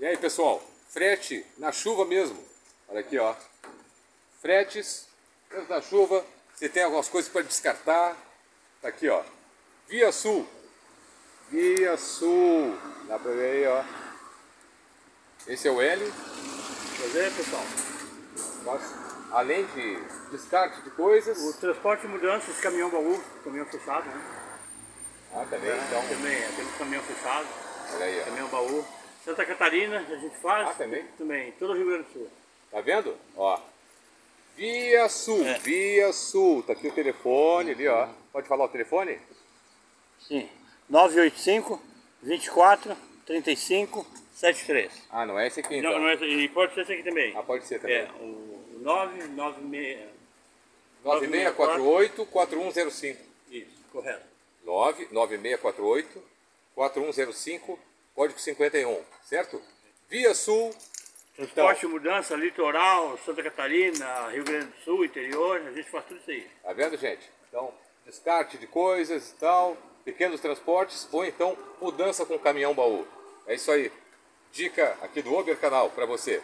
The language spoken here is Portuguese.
E aí, pessoal, frete na chuva mesmo. Olha aqui, ó. Fretes, na chuva. Você tem algumas coisas para descartar. Tá aqui, ó. Via Sul. Via Sul. Dá pra ver aí, ó. Esse é o L. Pois é, pessoal. Além de descarte de coisas. O transporte de mudanças, caminhão baú, caminhão fechado, né? Ah, também, então. Também, aquele caminhão fechado, Olha aí, ó. caminhão baú. Santa Catarina, a gente faz. Ah, também? Também, todo o Rio Grande do Sul. Tá vendo? Ó. Via Sul, É. Via Sul. Tá aqui o telefone ali, ó. Pode falar o telefone? Sim. 985 24 35 73. Ah, não é esse aqui então. Não, não é, e pode ser esse aqui também. Ah, pode ser também. É, o 996. 9648 4105. Isso, correto. 99648 4105, código 51, certo? Via Sul. Transporte, mudança, litoral, Santa Catarina, Rio Grande do Sul, interior, a gente faz tudo isso aí. Tá vendo, gente? Então, descarte de coisas e tal, pequenos transportes ou então mudança com caminhão baú. É isso aí. Dica aqui do Uber Canal para você.